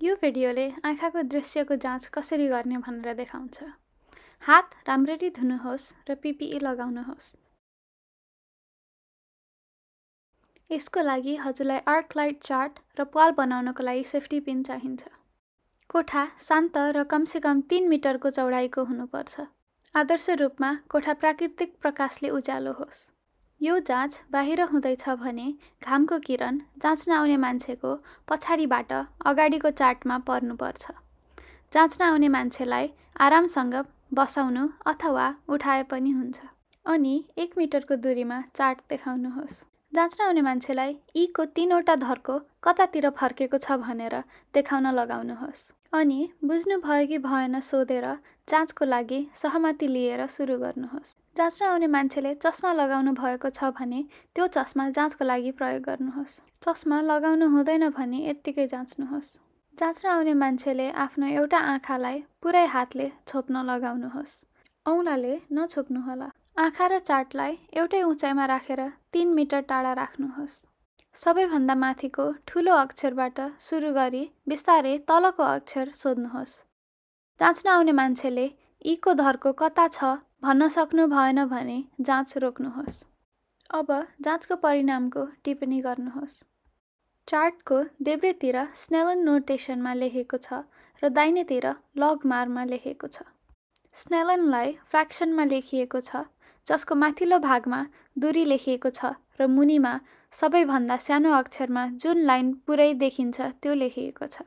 यो भिडियोले आँखाको दृश्यको जाँच कसरी गर्ने भनेर देखाउँछ। हात राम्ररी धुनुहोस् र पिपिई लगाउनुहोस्। यसको लागि हजुरलाई आर्क लाइट चार्ट र पाल बनाउनको लागि सेफ्टी पिन चाहिन्छ। कोठा शान्त र कमसेकम तिन मिटरको चौडाइको हुनुपर्छ। आदर्श रूपमा कोठा प्राकृतिक प्रकाशले उज्यालो होस्। यो जाँच बाहिर हुँदैछ भने घामको किरण जाँच्न आउने मान्छेको पछाडिबाट अगाडिको चार्टमा पर्नुपर्छ। जाँच्न आउने मान्छेलाई आरामसँग बसाउनु अथवा उठाए पनि हुन्छ। अनि एक मिटरको दूरीमा चार्ट देखाउनुहोस्। जाँच्न आउने मान्छेलाई यीको तिनवटा धर्को कतातिर फर्केको छ भनेर देखाउन लगाउनुहोस्। अनि बुझ्नुभयो कि भएन सोधेर जाँचको लागि सहमति लिएर सुरु गर्नुहोस्। जाँच्न आउने मान्छेले चस्मा लगाउनु भएको छ भने त्यो चस्मा जाँचको लागि प्रयोग गर्नुहोस्। चस्मा लगाउनु हुँदैन भने यत्तिकै जाँच्नुहोस्। जाँच्न आउने मान्छेले आफ्नो एउटा आँखालाई पुरै हातले छोप्न लगाउनुहोस्। औँलाले नछोप्नुहोला। आँखा र चार्टलाई एउटै उचाइमा राखेर तिन मिटर टाढा राख्नुहोस्। सबैभन्दा माथिको ठुलो अक्षरबाट सुरु गरी बिस्तारै तलको अक्षर सोध्नुहोस्। जाँच्न आउने मान्छेले यीको धरको कता छ भन्न सक्नु भएन भने जाँच रोक्नुहोस्। अब जाँचको परिणामको टिप्पणी गर्नुहोस्। चार्टको देब्रेतिर स्नेलन नोटेसनमा लेखेको छ र दाहिनेतिर लगमारमा लेखेको छ। स्नेलनलाई फ्रेक्सनमा लेखिएको छ जसको माथिल्लो भागमा दूरी लेखिएको छ र मुनिमा सबैभन्दा सानो अक्षरमा जुन लाइन पुरै देखिन्छ त्यो लेखिएको छ।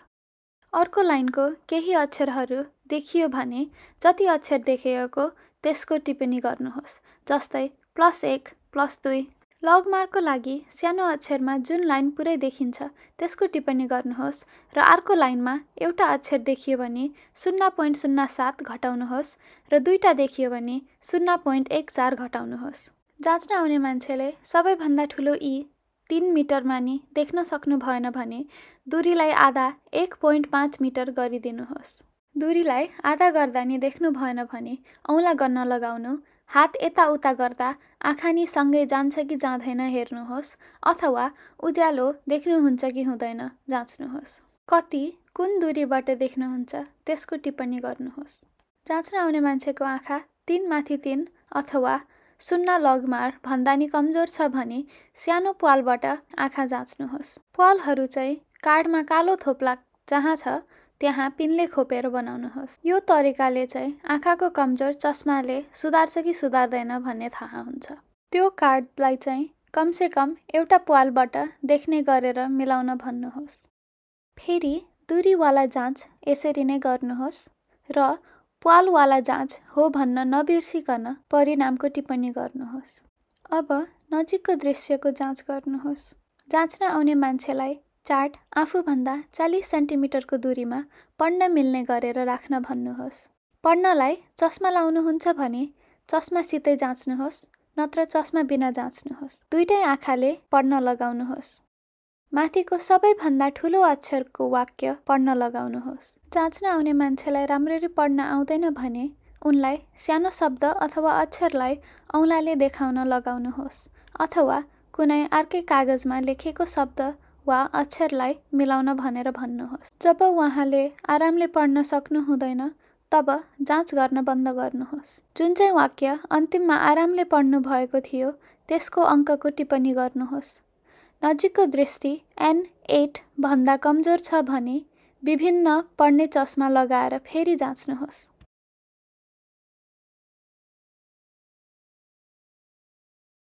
अर्को लाइनको केही अक्षरहरू देखियो भने जति अक्षर देखिएको त्यसको टिप्पणी गर्नुहोस् जस्तै प्लस एक प्लस दुई। लगमार्कको लागि सानो अक्षरमा जुन लाइन पुरै देखिन्छ त्यसको टिप्पणी गर्नुहोस् र अर्को लाइनमा एउटा अक्षर देखियो भने शून्य पोइन्ट शून्य सात घटाउनुहोस् र दुईवटा देखियो भने शून्य पोइन्ट एक चार घटाउनुहोस्। जाँच्न आउने मान्छेले सबैभन्दा ठुलो यी तिन मिटरमा नि देख्न सक्नु भएन भने दुरीलाई आधा एक पोइन्ट पाँच मिटर गरिदिनुहोस्। दुरीलाई आधा गर्दा नि देख्नु भएन भने औँला गर्न लगाउनु। हात यताउता गर्दा आँखा नि सँगै जान्छ कि जाँदैन हेर्नुहोस् अथवा उज्यालो देख्नुहुन्छ कि हुँदैन जाँच्नुहोस्। कति कुन दूरीबाट देख्नुहुन्छ त्यसको टिप्पणी गर्नुहोस्। जाँच्न आउने मान्छेको आँखा तिन माथि तिन अथवा शून्य लगमार भन्दा नि कमजोर छ भने सानो पालबाट आँखा जाँच्नुहोस्। पालहरू चाहिँ कार्डमा कालो थोप्ला जहाँ छ त्यहाँ पिनले खोपेर बनाउनुहोस्। यो तरिकाले चाहिँ आँखाको कमजोर चस्माले सुधार्छ कि सुधार्दैन भन्ने थाहा हुन्छ। त्यो कार्डलाई चाहिँ कमसे कम एउटा पालबाट देख्ने गरेर मिलाउन भन्नुहोस्। फेरि दुरीवाला जाँच यसरी नै गर्नुहोस् र पालवाला जाँच हो भन्न नबिर्सिकन परिणामको टिप्पणी गर्नुहोस्। अब नजिकको दृश्यको जाँच गर्नुहोस्। जाँच्न आउने मान्छेलाई चार्ट आफूभन्दा चालिस सेन्टिमिटरको दूरीमा पढ्न मिल्ने गरेर राख्न भन्नुहोस्। पढ्नलाई चस्मा लाउनुहुन्छ भने चस्मासितै जाँच्नुहोस् नत्र चस्मा बिना जाँच्नुहोस्। दुइटै आँखाले पढ्न लगाउनुहोस्। माथिको सबैभन्दा ठुलो अक्षरको वाक्य पढ्न लगाउनुहोस्। जाँच्न आउने मान्छेलाई राम्ररी पढ्न आउँदैन भने उनलाई सानो शब्द अथवा अक्षरलाई औँलाले देखाउन लगाउनुहोस् अथवा कुनै अर्कै कागजमा लेखेको शब्द वा अक्षरलाई मिलाउन भनेर भन्नुहोस्। जब उहाँले आरामले पढ्न सक्नु हुँदैन तब जाँच गर्न बन्द गर्नुहोस्। जुन चाहिँ वाक्य अन्तिममा आरामले पढ्नु भएको थियो त्यसको अङ्कको टिप्पणी गर्नुहोस्। नजिकको दृष्टि एन एट भन्दा कमजोर छ भने विभिन्न पढ्ने चस्मा लगाएर फेरि जाँच्नुहोस्।